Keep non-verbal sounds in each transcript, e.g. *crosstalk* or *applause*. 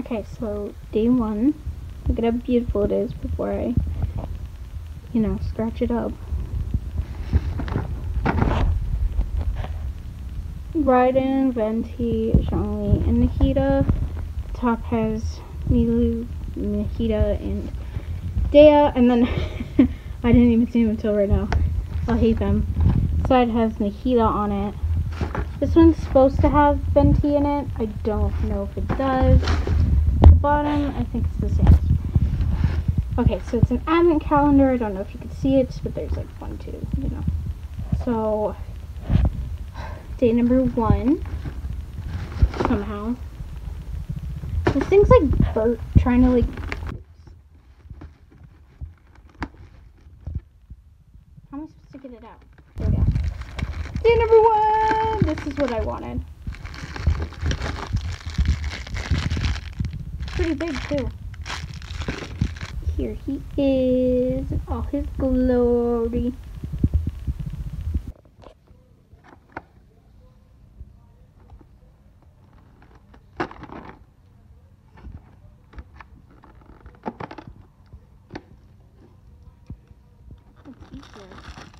Okay, so day one. Look at how beautiful it is before I, you know, scratch it up. Raiden, Venti, Zhongli, and Nahida. Top has Milu, Nahida, and Dea, and then *laughs* I didn't even see him until right now. I'll hate them. Side has Nahida on it. This one's supposed to have Venti in it. I don't know if it does. Bottom, I think it's the same. Okay, so it's an advent calendar. I don't know if you can see it, but there's like one, two, you know. So, day number one, somehow. This thing's like Bert trying to like. How am I supposed to get it out? There we go. Day number one! This is what I wanted. Pretty big too. Here he is all his glory. It's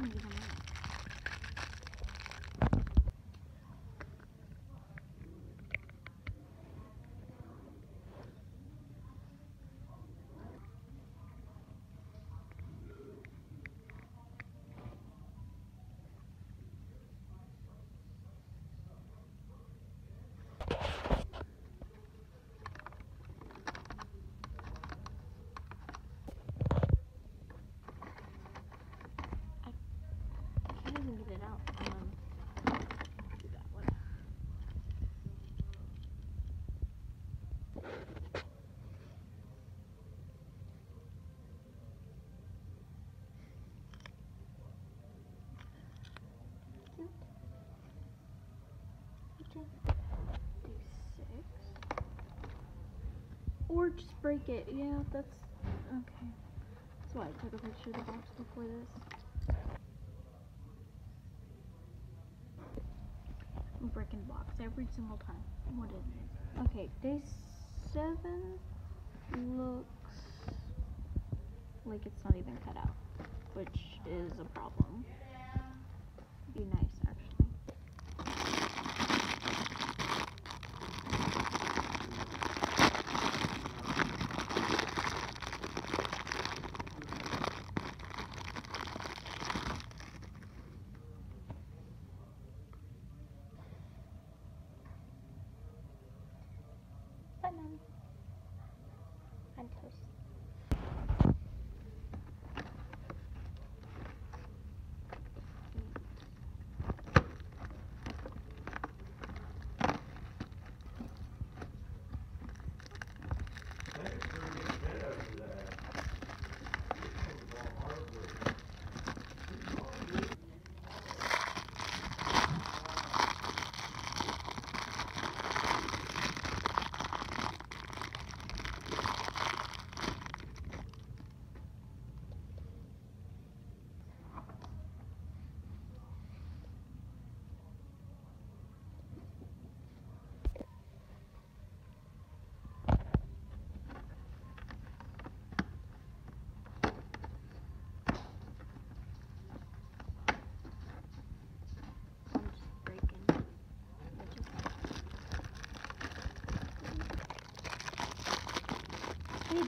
Thank you. Just break it. Yeah, that's okay. That's why I took a picture of the box before this. I'm breaking the box every single time. What is it? Okay, day seven looks like it's not even cut out,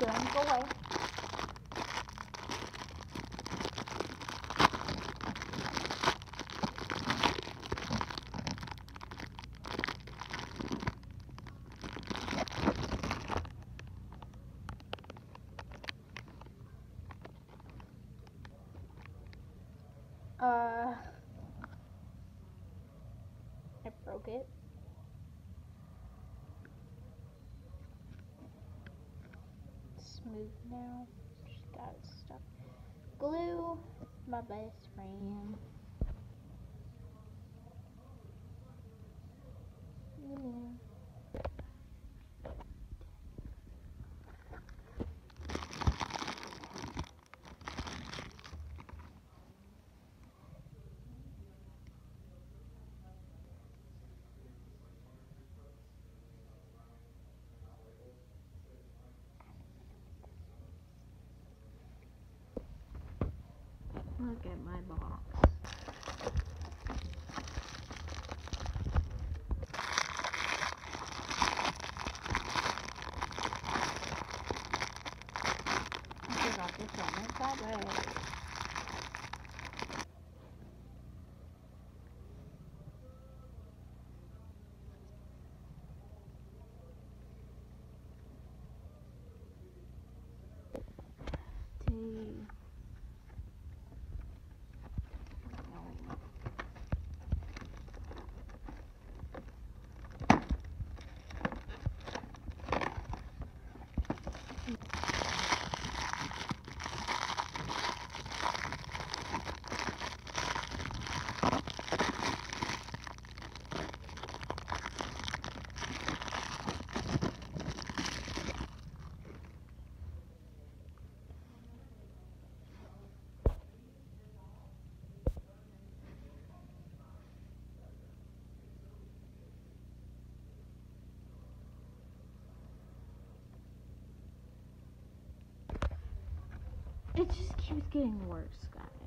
doing. Go away. Uh, I broke it. Smooth now. Just got stuck. Glue, my best friend. Yeah. Look at my box. I forgot this one. It's that red. It just keeps getting worse, guys.